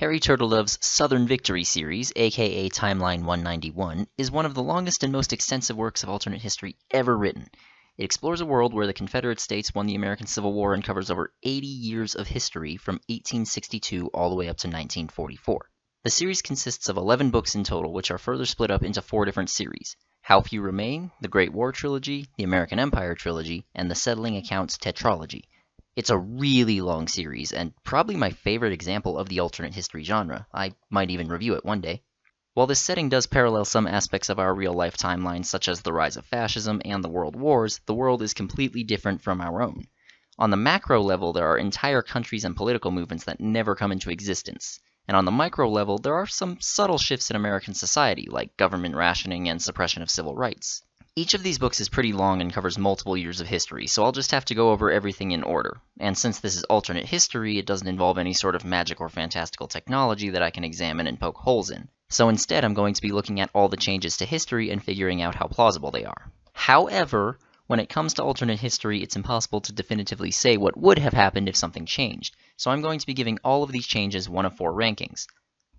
Harry Turtledove's Southern Victory series, aka Timeline 191, is one of the longest and most extensive works of alternate history ever written. It explores a world where the Confederate States won the American Civil War and covers over 80 years of history from 1862 all the way up to 1944. The series consists of 11 books in total, which are further split up into four different series How Few Remain, the Great War Trilogy, the American Empire Trilogy, and the Settling Accounts Tetralogy. It's a really long series, and probably my favorite example of the alternate history genre. I might even review it one day. While this setting does parallel some aspects of our real life timeline, such as the rise of fascism and the world wars, the world is completely different from our own. On the macro level, there are entire countries and political movements that never come into existence. And on the micro level, there are some subtle shifts in American society, like government rationing and suppression of civil rights. Each of these books is pretty long and covers multiple years of history, so I'll just have to go over everything in order. And since this is alternate history, it doesn't involve any sort of magic or fantastical technology that I can examine and poke holes in. So instead, I'm going to be looking at all the changes to history and figuring out how plausible they are. However, when it comes to alternate history, it's impossible to definitively say what would have happened if something changed, so I'm going to be giving all of these changes one of four rankings.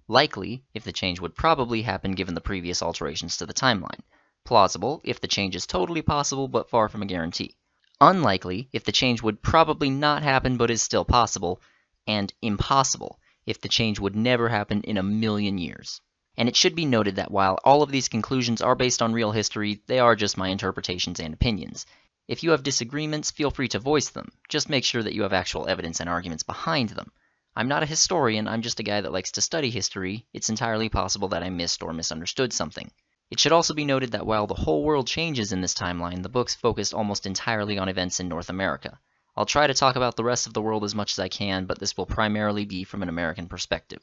Likely, if the change would probably happen given the previous alterations to the timeline. Plausible, if the change is totally possible but far from a guarantee. Unlikely, if the change would probably not happen but is still possible. And impossible, if the change would never happen in a million years. And it should be noted that while all of these conclusions are based on real history, they are just my interpretations and opinions. If you have disagreements, feel free to voice them. Just make sure that you have actual evidence and arguments behind them. I'm not a historian, I'm just a guy that likes to study history. It's entirely possible that I missed or misunderstood something. It should also be noted that while the whole world changes in this timeline, the books focused almost entirely on events in North America. I'll try to talk about the rest of the world as much as I can, but this will primarily be from an American perspective.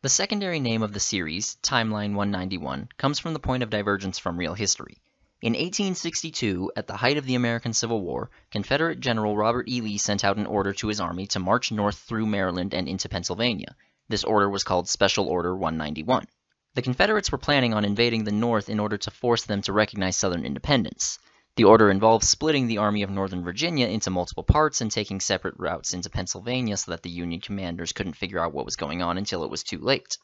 The secondary name of the series, Timeline 191, comes from the point of divergence from real history. In 1862, at the height of the American Civil War, Confederate General Robert E. Lee sent out an order to his army to march north through Maryland and into Pennsylvania. This order was called Special Order 191. The Confederates were planning on invading the North in order to force them to recognize Southern independence. The order involved splitting the Army of Northern Virginia into multiple parts and taking separate routes into Pennsylvania so that the Union commanders couldn't figure out what was going on until it was too late.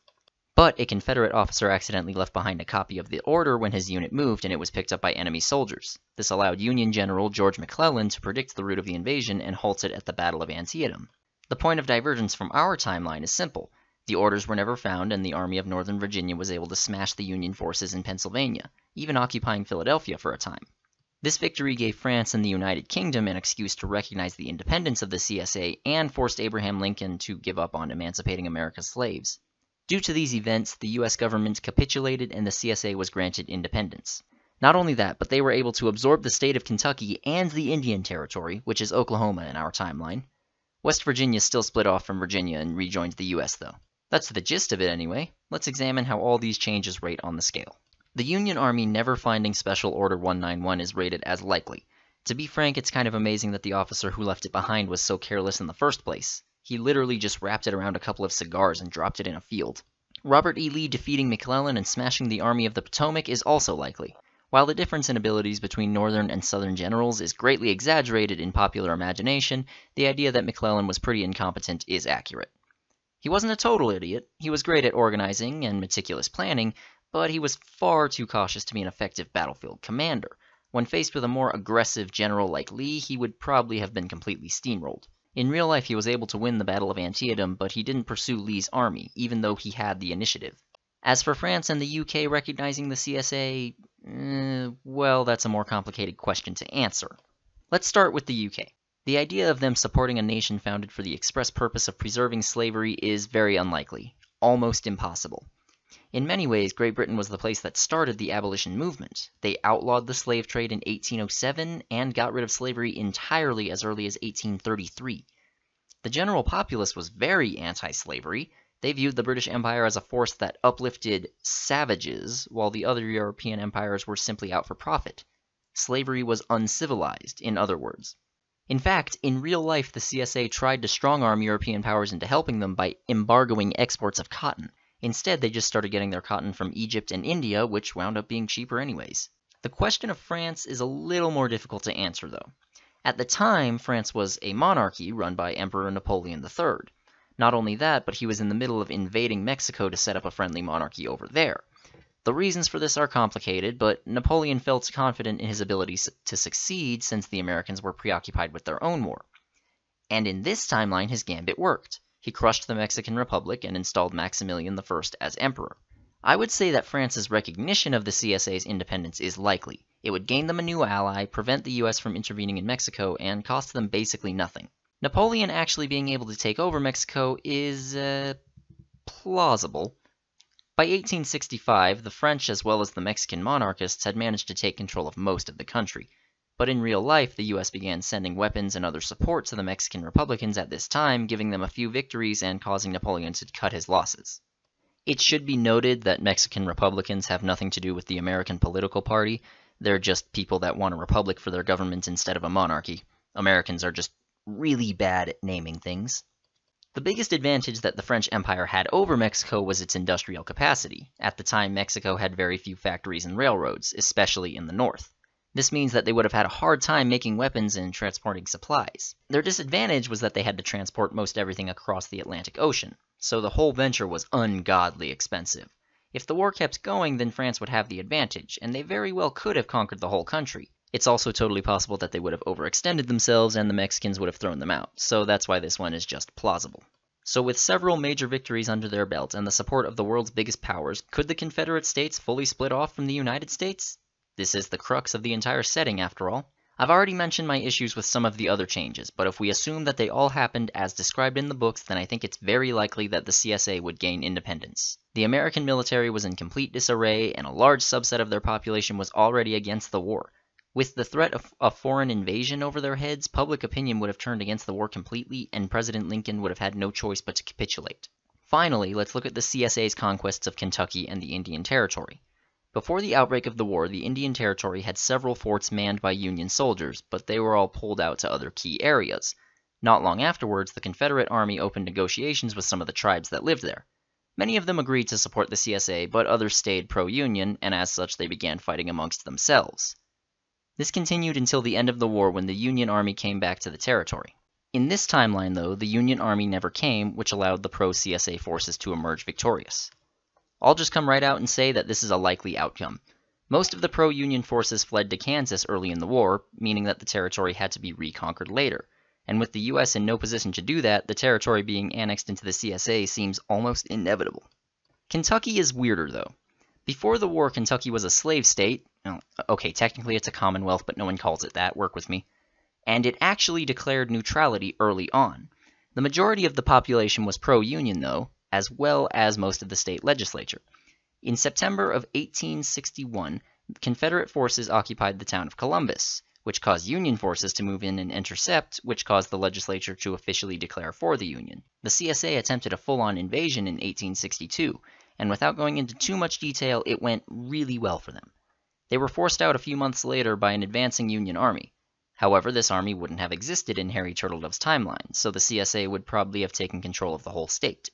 But a Confederate officer accidentally left behind a copy of the order when his unit moved and it was picked up by enemy soldiers. This allowed Union General George McClellan to predict the route of the invasion and halt it at the Battle of Antietam. The point of divergence from our timeline is simple. The orders were never found and the Army of Northern Virginia was able to smash the Union forces in Pennsylvania, even occupying Philadelphia for a time. This victory gave France and the United Kingdom an excuse to recognize the independence of the CSA and forced Abraham Lincoln to give up on emancipating America's slaves. Due to these events, the US government capitulated and the CSA was granted independence. Not only that, but they were able to absorb the state of Kentucky and the Indian Territory, which is Oklahoma in our timeline. West Virginia still split off from Virginia and rejoined the US, though. That's the gist of it anyway. Let's examine how all these changes rate on the scale. The Union Army never finding Special Order 191 is rated as likely. To be frank, it's kind of amazing that the officer who left it behind was so careless in the first place. He literally just wrapped it around a couple of cigars and dropped it in a field. Robert E. Lee defeating McClellan and smashing the Army of the Potomac is also likely. While the difference in abilities between Northern and Southern generals is greatly exaggerated in popular imagination, the idea that McClellan was pretty incompetent is accurate. He wasn't a total idiot. He was great at organizing and meticulous planning, but he was far too cautious to be an effective battlefield commander. When faced with a more aggressive general like Lee, he would probably have been completely steamrolled. In real life, he was able to win the Battle of Antietam, but he didn't pursue Lee's army, even though he had the initiative. As for France and the UK recognizing the CSA, eh, well, that's a more complicated question to answer. Let's start with the UK. The idea of them supporting a nation founded for the express purpose of preserving slavery is very unlikely, almost impossible. In many ways, Great Britain was the place that started the abolition movement. They outlawed the slave trade in 1807 and got rid of slavery entirely as early as 1833. The general populace was very anti-slavery. They viewed the British Empire as a force that uplifted savages, while the other European empires were simply out for profit. Slavery was uncivilized, in other words. In fact, in real life, the CSA tried to strong-arm European powers into helping them by embargoing exports of cotton. Instead, they just started getting their cotton from Egypt and India, which wound up being cheaper anyways. The question of France is a little more difficult to answer, though. At the time, France was a monarchy run by Emperor Napoleon III. Not only that, but he was in the middle of invading Mexico to set up a friendly monarchy over there. The reasons for this are complicated, but Napoleon felt confident in his ability to succeed since the Americans were preoccupied with their own war. And in this timeline, his gambit worked. He crushed the Mexican Republic and installed Maximilian I as emperor. I would say that France's recognition of the CSA's independence is likely. It would gain them a new ally, prevent the US from intervening in Mexico, and cost them basically nothing. Napoleon actually being able to take over Mexico is uh, plausible. By 1865, the French as well as the Mexican monarchists had managed to take control of most of the country. But in real life, the US began sending weapons and other support to the Mexican Republicans at this time, giving them a few victories and causing Napoleon to cut his losses. It should be noted that Mexican Republicans have nothing to do with the American political party. They're just people that want a republic for their government instead of a monarchy. Americans are just really bad at naming things. The biggest advantage that the French Empire had over Mexico was its industrial capacity. At the time, Mexico had very few factories and railroads, especially in the north. This means that they would have had a hard time making weapons and transporting supplies. Their disadvantage was that they had to transport most everything across the Atlantic Ocean so the whole venture was ungodly expensive. If the war kept going, then France would have the advantage, and they very well could have conquered the whole country. It's also totally possible that they would have overextended themselves and the Mexicans would have thrown them out, so that's why this one is just plausible. So with several major victories under their belt and the support of the world's biggest powers, could the Confederate States fully split off from the United States? This is the crux of the entire setting, after all. I've already mentioned my issues with some of the other changes, but if we assume that they all happened as described in the books, then I think it's very likely that the CSA would gain independence. The American military was in complete disarray, and a large subset of their population was already against the war. With the threat of a foreign invasion over their heads, public opinion would have turned against the war completely, and President Lincoln would have had no choice but to capitulate. Finally, let's look at the CSA's conquests of Kentucky and the Indian Territory. Before the outbreak of the war, the Indian Territory had several forts manned by Union soldiers, but they were all pulled out to other key areas. Not long afterwards, the Confederate Army opened negotiations with some of the tribes that lived there. Many of them agreed to support the CSA, but others stayed pro-Union, and as such they began fighting amongst themselves. This continued until the end of the war when the Union Army came back to the territory. In this timeline, though, the Union Army never came, which allowed the pro-CSA forces to emerge victorious. I'll just come right out and say that this is a likely outcome. Most of the pro-Union forces fled to Kansas early in the war, meaning that the territory had to be reconquered later. And with the US in no position to do that, the territory being annexed into the CSA seems almost inevitable. Kentucky is weirder, though. Before the war, Kentucky was a slave state. okay, technically it's a commonwealth, but no one calls it that. Work with me. And it actually declared neutrality early on. The majority of the population was pro-Union, though, as well as most of the state legislature. In September of 1861, Confederate forces occupied the town of Columbus, which caused Union forces to move in and intercept, which caused the legislature to officially declare for the Union. The CSA attempted a full-on invasion in 1862, and without going into too much detail, it went really well for them. They were forced out a few months later by an advancing Union army. However, this army wouldn't have existed in Harry Turtledove's timeline, so the CSA would probably have taken control of the whole state.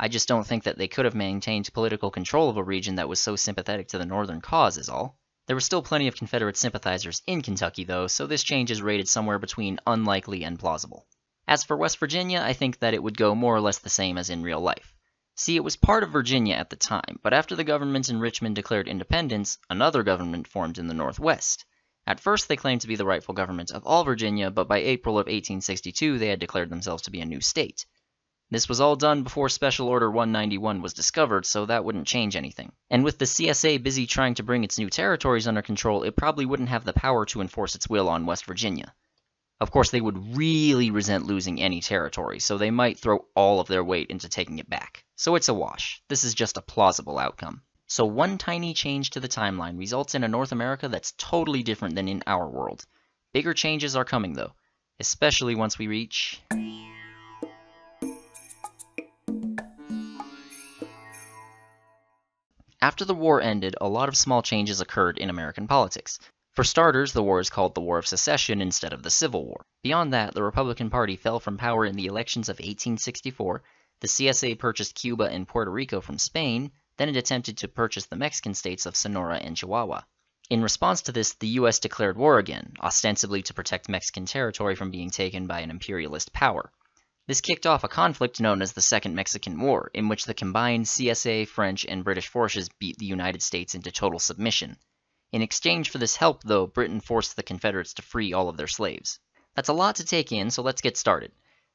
I just don't think that they could have maintained political control of a region that was so sympathetic to the Northern cause is all. There were still plenty of Confederate sympathizers in Kentucky, though, so this change is rated somewhere between unlikely and plausible. As for West Virginia, I think that it would go more or less the same as in real life. See, it was part of Virginia at the time, but after the government in Richmond declared independence, another government formed in the Northwest. At first, they claimed to be the rightful government of all Virginia, but by April of 1862, they had declared themselves to be a new state. This was all done before Special Order 191 was discovered, so that wouldn't change anything. And with the CSA busy trying to bring its new territories under control, it probably wouldn't have the power to enforce its will on West Virginia. Of course, they would really resent losing any territory, so they might throw all of their weight into taking it back. So it's a wash. This is just a plausible outcome. So one tiny change to the timeline results in a North America that's totally different than in our world. Bigger changes are coming, though, especially once we reach... After the war ended, a lot of small changes occurred in American politics. For starters, the war is called the War of Secession instead of the Civil War. Beyond that, the Republican Party fell from power in the elections of 1864, the CSA purchased Cuba and Puerto Rico from Spain, then it attempted to purchase the Mexican states of Sonora and Chihuahua. In response to this, the US declared war again, ostensibly to protect Mexican territory from being taken by an imperialist power. This kicked off a conflict known as the Second Mexican War, in which the combined CSA, French, and British forces beat the United States into total submission. In exchange for this help, though, Britain forced the Confederates to free all of their slaves. That's a lot to take in, so let's get started.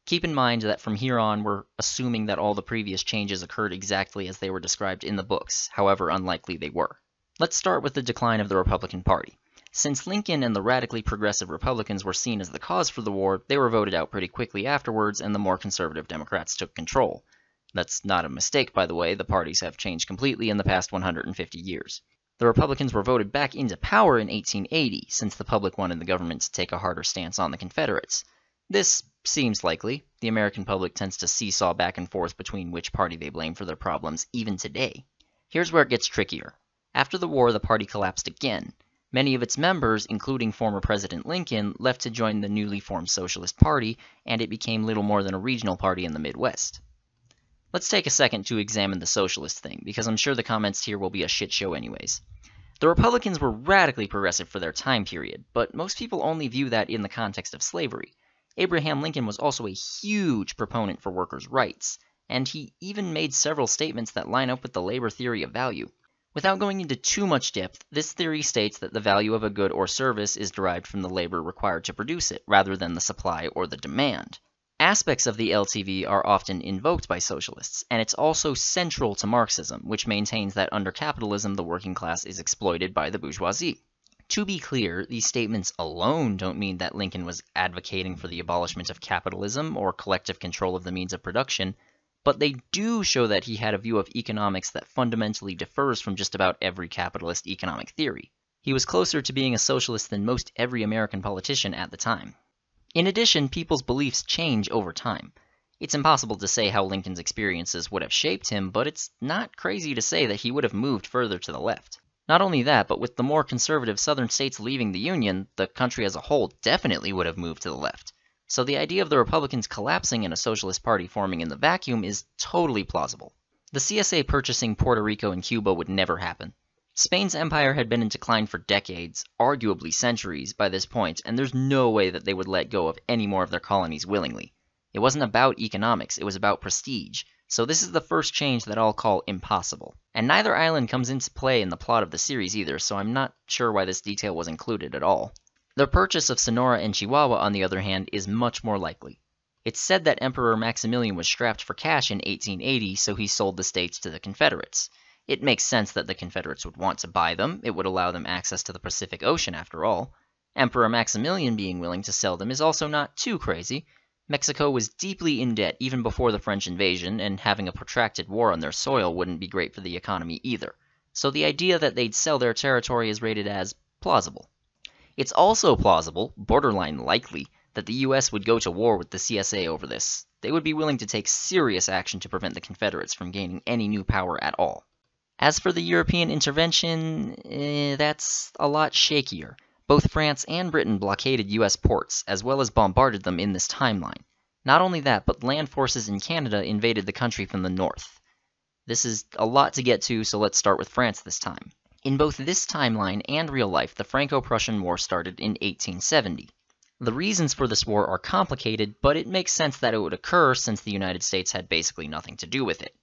Keep in mind that from here on, we're assuming that all the previous changes occurred exactly as they were described in the books, however unlikely they were. Let's start with the decline of the Republican Party. Since Lincoln and the radically progressive Republicans were seen as the cause for the war, they were voted out pretty quickly afterwards, and the more conservative Democrats took control. That's not a mistake, by the way, the parties have changed completely in the past 150 years. The Republicans were voted back into power in 1880, since the public wanted the government to take a harder stance on the Confederates. This seems likely. The American public tends to seesaw back and forth between which party they blame for their problems, even today. Here's where it gets trickier. After the war, the party collapsed again. Many of its members, including former President Lincoln, left to join the newly formed Socialist Party, and it became little more than a regional party in the Midwest. Let's take a second to examine the socialist thing, because I'm sure the comments here will be a shit show anyways. The Republicans were radically progressive for their time period, but most people only view that in the context of slavery. Abraham Lincoln was also a huge proponent for workers' rights, and he even made several statements that line up with the labor theory of value. Without going into too much depth, this theory states that the value of a good or service is derived from the labor required to produce it, rather than the supply or the demand. Aspects of the LTV are often invoked by socialists, and it's also central to Marxism, which maintains that under capitalism the working class is exploited by the bourgeoisie. To be clear, these statements alone don't mean that Lincoln was advocating for the abolishment of capitalism or collective control of the means of production, but they do show that he had a view of economics that fundamentally differs from just about every capitalist economic theory. He was closer to being a socialist than most every American politician at the time. In addition, people's beliefs change over time. It's impossible to say how Lincoln's experiences would have shaped him, but it's not crazy to say that he would have moved further to the left. Not only that, but with the more conservative southern states leaving the Union, the country as a whole definitely would have moved to the left. So the idea of the Republicans collapsing and a socialist party forming in the vacuum is totally plausible. The CSA purchasing Puerto Rico and Cuba would never happen. Spain's empire had been in decline for decades, arguably centuries, by this point, and there's no way that they would let go of any more of their colonies willingly. It wasn't about economics, it was about prestige, so this is the first change that I'll call impossible. And neither island comes into play in the plot of the series either, so I'm not sure why this detail was included at all. The purchase of Sonora and Chihuahua, on the other hand, is much more likely. It's said that Emperor Maximilian was strapped for cash in 1880, so he sold the states to the Confederates. It makes sense that the Confederates would want to buy them, it would allow them access to the Pacific Ocean after all. Emperor Maximilian being willing to sell them is also not too crazy. Mexico was deeply in debt even before the French invasion, and having a protracted war on their soil wouldn't be great for the economy either. So the idea that they'd sell their territory is rated as plausible. It's also plausible, borderline likely, that the US would go to war with the CSA over this. They would be willing to take serious action to prevent the Confederates from gaining any new power at all. As for the European intervention, eh, that's a lot shakier. Both France and Britain blockaded US ports, as well as bombarded them in this timeline. Not only that, but land forces in Canada invaded the country from the north. This is a lot to get to, so let's start with France this time. In both this timeline and real life, the Franco-Prussian War started in 1870. The reasons for this war are complicated, but it makes sense that it would occur since the United States had basically nothing to do with it.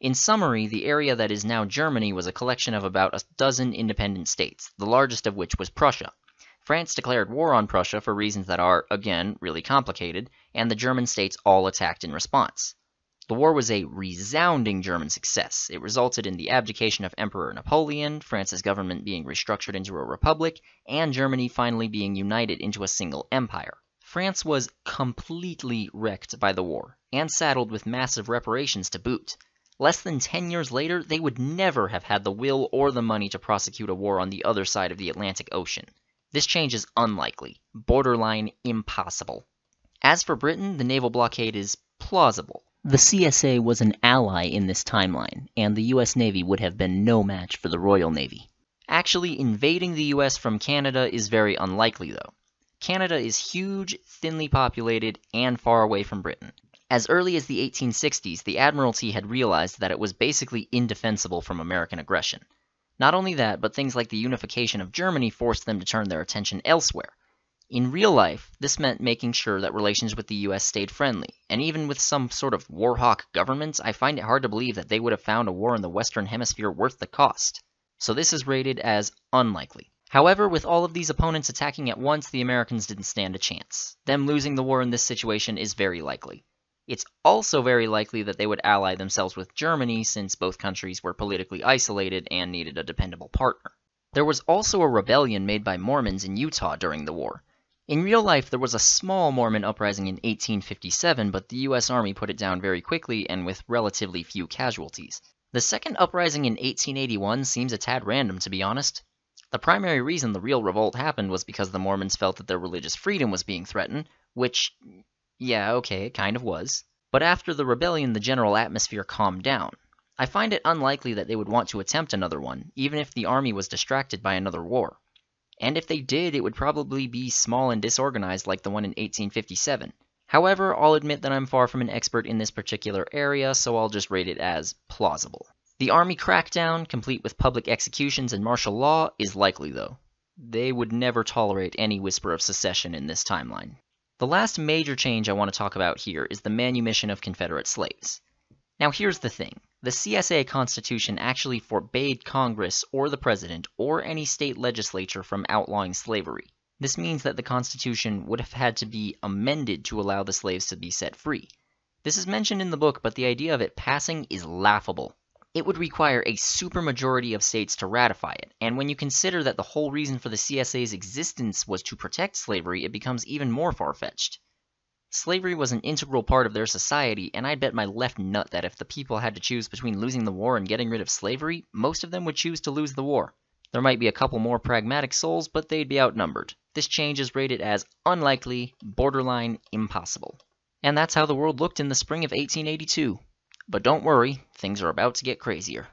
In summary, the area that is now Germany was a collection of about a dozen independent states, the largest of which was Prussia. France declared war on Prussia for reasons that are, again, really complicated, and the German states all attacked in response. The war was a resounding German success. It resulted in the abdication of Emperor Napoleon, France's government being restructured into a republic, and Germany finally being united into a single empire. France was completely wrecked by the war, and saddled with massive reparations to boot. Less than 10 years later, they would never have had the will or the money to prosecute a war on the other side of the Atlantic Ocean. This change is unlikely, borderline impossible. As for Britain, the naval blockade is plausible. The CSA was an ally in this timeline, and the US Navy would have been no match for the Royal Navy. Actually, invading the US from Canada is very unlikely, though. Canada is huge, thinly populated, and far away from Britain. As early as the 1860s, the Admiralty had realized that it was basically indefensible from American aggression. Not only that, but things like the unification of Germany forced them to turn their attention elsewhere. In real life, this meant making sure that relations with the US stayed friendly, and even with some sort of war hawk governments, I find it hard to believe that they would have found a war in the Western Hemisphere worth the cost. So this is rated as unlikely. However, with all of these opponents attacking at once, the Americans didn't stand a chance. Them losing the war in this situation is very likely. It's also very likely that they would ally themselves with Germany since both countries were politically isolated and needed a dependable partner. There was also a rebellion made by Mormons in Utah during the war. In real life, there was a small Mormon uprising in 1857, but the US Army put it down very quickly and with relatively few casualties. The second uprising in 1881 seems a tad random, to be honest. The primary reason the real revolt happened was because the Mormons felt that their religious freedom was being threatened, which, yeah, okay, it kind of was. But after the rebellion, the general atmosphere calmed down. I find it unlikely that they would want to attempt another one, even if the army was distracted by another war and if they did, it would probably be small and disorganized like the one in 1857. However, I'll admit that I'm far from an expert in this particular area, so I'll just rate it as plausible. The army crackdown, complete with public executions and martial law, is likely though. They would never tolerate any whisper of secession in this timeline. The last major change I want to talk about here is the manumission of Confederate slaves. Now here's the thing. The CSA Constitution actually forbade Congress or the President or any state legislature from outlawing slavery. This means that the Constitution would have had to be amended to allow the slaves to be set free. This is mentioned in the book, but the idea of it passing is laughable. It would require a supermajority of states to ratify it, and when you consider that the whole reason for the CSA's existence was to protect slavery, it becomes even more far-fetched. Slavery was an integral part of their society, and I'd bet my left nut that if the people had to choose between losing the war and getting rid of slavery, most of them would choose to lose the war. There might be a couple more pragmatic souls, but they'd be outnumbered. This change is rated as unlikely, borderline impossible. And that's how the world looked in the spring of 1882. But don't worry, things are about to get crazier.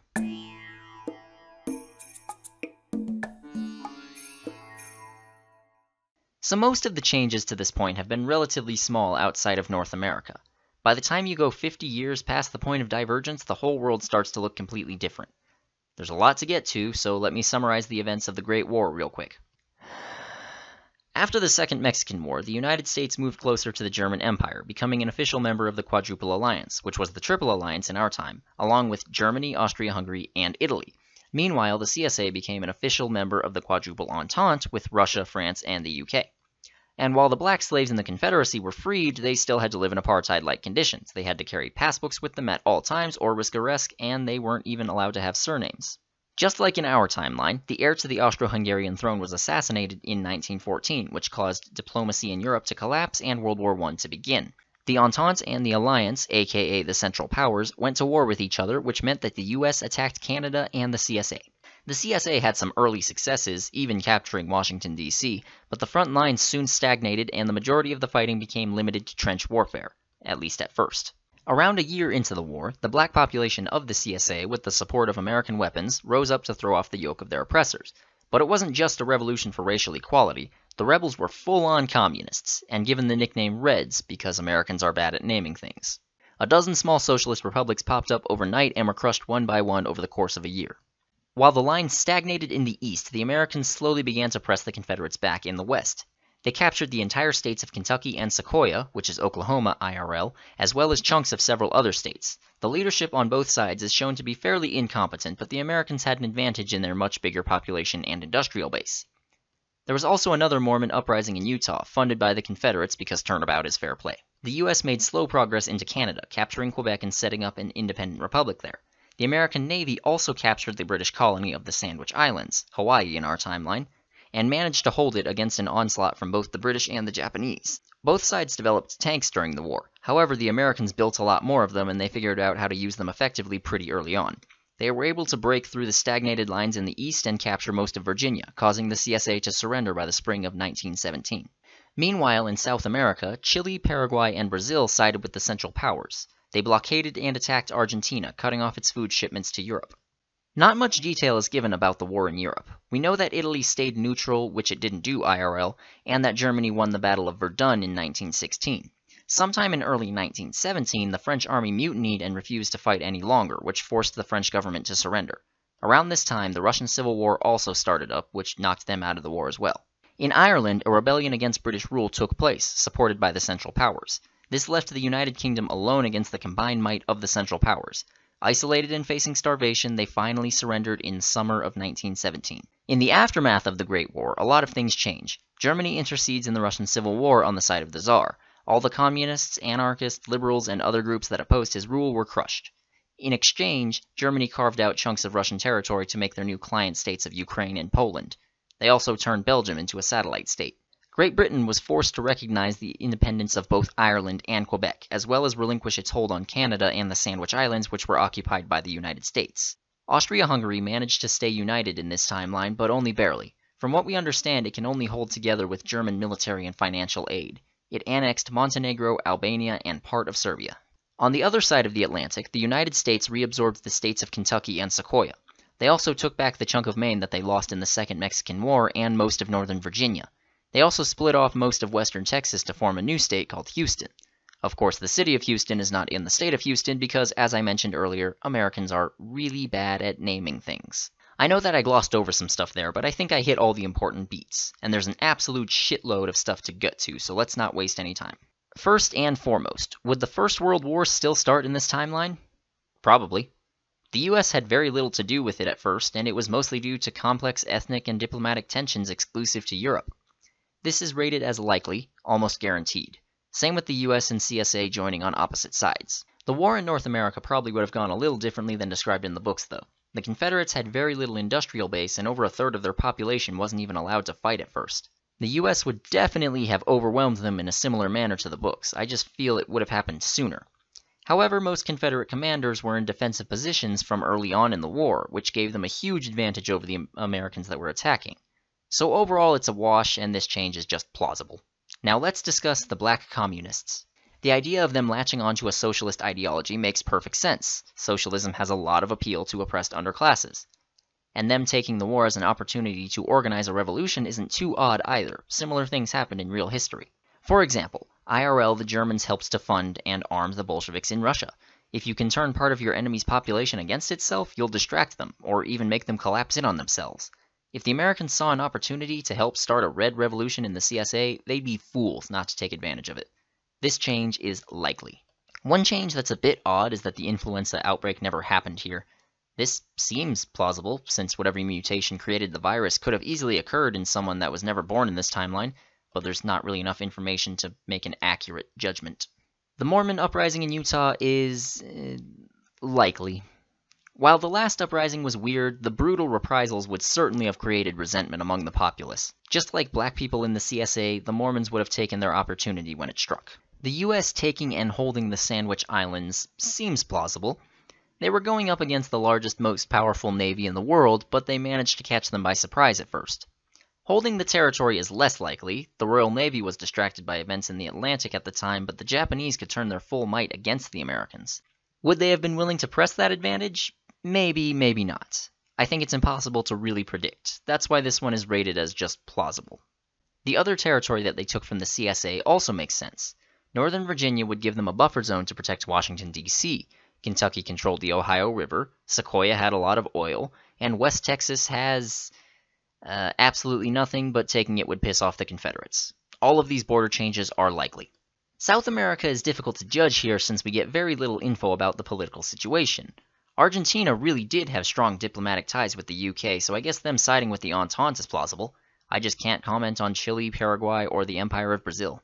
So most of the changes to this point have been relatively small outside of North America. By the time you go 50 years past the point of divergence, the whole world starts to look completely different. There's a lot to get to, so let me summarize the events of the Great War real quick. After the Second Mexican War, the United States moved closer to the German Empire, becoming an official member of the Quadruple Alliance, which was the Triple Alliance in our time, along with Germany, Austria-Hungary, and Italy. Meanwhile, the CSA became an official member of the Quadruple Entente with Russia, France, and the UK. And while the black slaves in the Confederacy were freed, they still had to live in apartheid-like conditions. They had to carry passbooks with them at all times or risk arrest, and they weren't even allowed to have surnames. Just like in our timeline, the heir to the Austro-Hungarian throne was assassinated in 1914, which caused diplomacy in Europe to collapse and World War I to begin. The Entente and the Alliance, aka the Central Powers, went to war with each other, which meant that the US attacked Canada and the CSA. The CSA had some early successes, even capturing Washington, D.C., but the front lines soon stagnated and the majority of the fighting became limited to trench warfare, at least at first. Around a year into the war, the black population of the CSA, with the support of American weapons, rose up to throw off the yoke of their oppressors. But it wasn't just a revolution for racial equality. The rebels were full-on communists, and given the nickname Reds because Americans are bad at naming things. A dozen small socialist republics popped up overnight and were crushed one by one over the course of a year. While the line stagnated in the east, the Americans slowly began to press the Confederates back in the west. They captured the entire states of Kentucky and Sequoia, which is Oklahoma IRL, as well as chunks of several other states. The leadership on both sides is shown to be fairly incompetent, but the Americans had an advantage in their much bigger population and industrial base. There was also another Mormon uprising in Utah, funded by the Confederates because turnabout is fair play. The U.S. made slow progress into Canada, capturing Quebec and setting up an independent republic there. The American Navy also captured the British colony of the Sandwich Islands, Hawaii in our timeline, and managed to hold it against an onslaught from both the British and the Japanese. Both sides developed tanks during the war. However, the Americans built a lot more of them and they figured out how to use them effectively pretty early on. They were able to break through the stagnated lines in the east and capture most of Virginia, causing the CSA to surrender by the spring of 1917. Meanwhile, in South America, Chile, Paraguay, and Brazil sided with the Central Powers. They blockaded and attacked Argentina, cutting off its food shipments to Europe. Not much detail is given about the war in Europe. We know that Italy stayed neutral, which it didn't do IRL, and that Germany won the Battle of Verdun in 1916. Sometime in early 1917, the French army mutinied and refused to fight any longer, which forced the French government to surrender. Around this time, the Russian Civil War also started up, which knocked them out of the war as well. In Ireland, a rebellion against British rule took place, supported by the Central Powers. This left the United Kingdom alone against the combined might of the Central Powers. Isolated and facing starvation, they finally surrendered in summer of 1917. In the aftermath of the Great War, a lot of things change. Germany intercedes in the Russian Civil War on the side of the Tsar. All the communists, anarchists, liberals, and other groups that opposed his rule were crushed. In exchange, Germany carved out chunks of Russian territory to make their new client states of Ukraine and Poland. They also turned Belgium into a satellite state. Great Britain was forced to recognize the independence of both Ireland and Quebec, as well as relinquish its hold on Canada and the Sandwich Islands, which were occupied by the United States. Austria-Hungary managed to stay united in this timeline, but only barely. From what we understand, it can only hold together with German military and financial aid. It annexed Montenegro, Albania, and part of Serbia. On the other side of the Atlantic, the United States reabsorbed the states of Kentucky and Sequoia. They also took back the chunk of Maine that they lost in the Second Mexican War and most of northern Virginia. They also split off most of western Texas to form a new state called Houston. Of course, the city of Houston is not in the state of Houston because, as I mentioned earlier, Americans are really bad at naming things. I know that I glossed over some stuff there, but I think I hit all the important beats, and there's an absolute shitload of stuff to get to, so let's not waste any time. First and foremost, would the First World War still start in this timeline? Probably. The US had very little to do with it at first, and it was mostly due to complex ethnic and diplomatic tensions exclusive to Europe. This is rated as likely, almost guaranteed. Same with the US and CSA joining on opposite sides. The war in North America probably would have gone a little differently than described in the books, though. The Confederates had very little industrial base, and over a third of their population wasn't even allowed to fight at first. The US would definitely have overwhelmed them in a similar manner to the books, I just feel it would have happened sooner. However, most Confederate commanders were in defensive positions from early on in the war, which gave them a huge advantage over the Americans that were attacking. So overall, it's a wash, and this change is just plausible. Now let's discuss the black communists. The idea of them latching onto a socialist ideology makes perfect sense. Socialism has a lot of appeal to oppressed underclasses. And them taking the war as an opportunity to organize a revolution isn't too odd either. Similar things happened in real history. For example, IRL the Germans helped to fund and arm the Bolsheviks in Russia. If you can turn part of your enemy's population against itself, you'll distract them, or even make them collapse in on themselves. If the Americans saw an opportunity to help start a red revolution in the CSA, they'd be fools not to take advantage of it. This change is likely. One change that's a bit odd is that the influenza outbreak never happened here. This seems plausible, since whatever mutation created the virus could have easily occurred in someone that was never born in this timeline, but there's not really enough information to make an accurate judgment. The Mormon uprising in Utah is... Uh, likely. While the last uprising was weird, the brutal reprisals would certainly have created resentment among the populace. Just like black people in the CSA, the Mormons would have taken their opportunity when it struck. The US taking and holding the Sandwich Islands seems plausible. They were going up against the largest, most powerful navy in the world, but they managed to catch them by surprise at first. Holding the territory is less likely. The Royal Navy was distracted by events in the Atlantic at the time, but the Japanese could turn their full might against the Americans. Would they have been willing to press that advantage? Maybe, maybe not. I think it's impossible to really predict. That's why this one is rated as just plausible. The other territory that they took from the CSA also makes sense. Northern Virginia would give them a buffer zone to protect Washington, D.C. Kentucky controlled the Ohio River, Sequoia had a lot of oil, and West Texas has uh, absolutely nothing, but taking it would piss off the Confederates. All of these border changes are likely. South America is difficult to judge here since we get very little info about the political situation. Argentina really did have strong diplomatic ties with the UK, so I guess them siding with the Entente is plausible. I just can't comment on Chile, Paraguay, or the Empire of Brazil.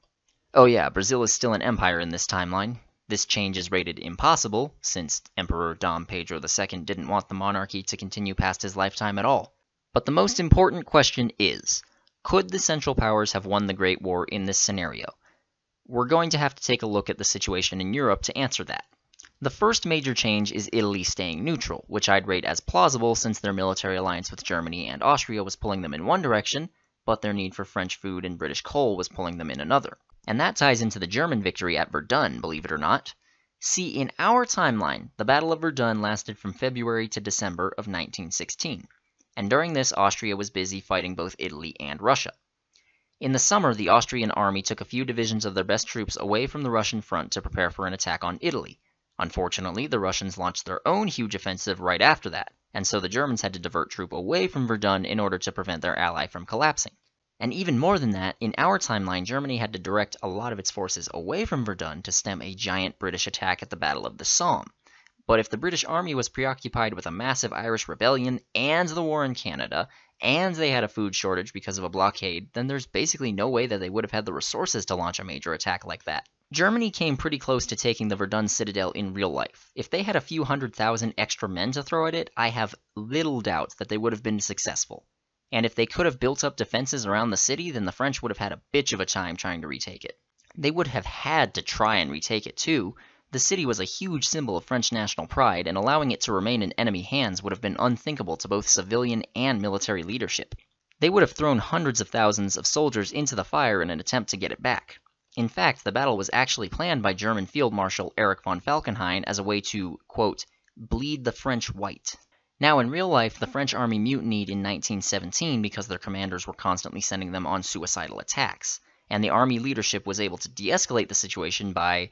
Oh yeah, Brazil is still an empire in this timeline. This change is rated impossible, since Emperor Dom Pedro II didn't want the monarchy to continue past his lifetime at all. But the most important question is, could the Central Powers have won the Great War in this scenario? We're going to have to take a look at the situation in Europe to answer that. The first major change is Italy staying neutral, which I'd rate as plausible since their military alliance with Germany and Austria was pulling them in one direction, but their need for French food and British coal was pulling them in another. And that ties into the German victory at Verdun, believe it or not. See, in our timeline, the Battle of Verdun lasted from February to December of 1916, and during this Austria was busy fighting both Italy and Russia. In the summer, the Austrian army took a few divisions of their best troops away from the Russian front to prepare for an attack on Italy, Unfortunately, the Russians launched their own huge offensive right after that. and so the Germans had to divert troop away from Verdun in order to prevent their ally from collapsing. And even more than that, in our timeline, Germany had to direct a lot of its forces away from Verdun to stem a giant British attack at the Battle of the Somme. But if the British Army was preoccupied with a massive Irish rebellion and the war in Canada, and they had a food shortage because of a blockade, then there's basically no way that they would have had the resources to launch a major attack like that. Germany came pretty close to taking the Verdun citadel in real life. If they had a few hundred thousand extra men to throw at it, I have little doubt that they would have been successful and if they could have built up defenses around the city, then the French would have had a bitch of a time trying to retake it. They would have had to try and retake it too. The city was a huge symbol of French national pride, and allowing it to remain in enemy hands would have been unthinkable to both civilian and military leadership. They would have thrown hundreds of thousands of soldiers into the fire in an attempt to get it back. In fact, the battle was actually planned by German Field Marshal Erich von Falkenhayn as a way to, quote, bleed the French white, now, in real life, the French army mutinied in 1917 because their commanders were constantly sending them on suicidal attacks, and the army leadership was able to de escalate the situation by,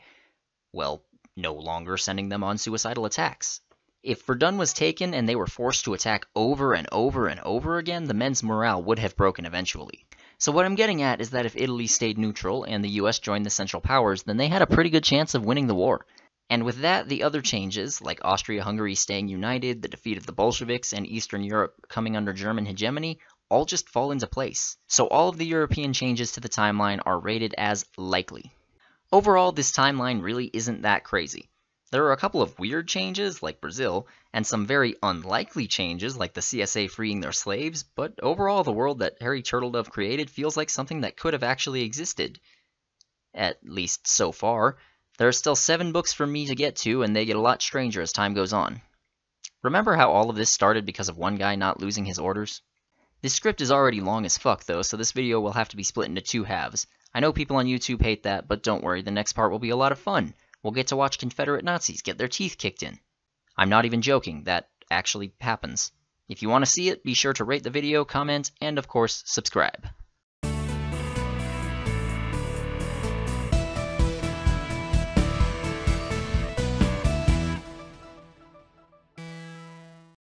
well, no longer sending them on suicidal attacks. If Verdun was taken and they were forced to attack over and over and over again, the men's morale would have broken eventually. So what I'm getting at is that if Italy stayed neutral and the US joined the Central Powers, then they had a pretty good chance of winning the war. And with that, the other changes, like Austria-Hungary staying united, the defeat of the Bolsheviks, and Eastern Europe coming under German hegemony, all just fall into place. So all of the European changes to the timeline are rated as likely. Overall, this timeline really isn't that crazy. There are a couple of weird changes, like Brazil, and some very unlikely changes, like the CSA freeing their slaves, but overall the world that Harry Turtledove created feels like something that could have actually existed. At least so far. There are still seven books for me to get to, and they get a lot stranger as time goes on. Remember how all of this started because of one guy not losing his orders? This script is already long as fuck though, so this video will have to be split into two halves. I know people on YouTube hate that, but don't worry, the next part will be a lot of fun. We'll get to watch Confederate Nazis get their teeth kicked in. I'm not even joking, that actually happens. If you want to see it, be sure to rate the video, comment, and of course, subscribe.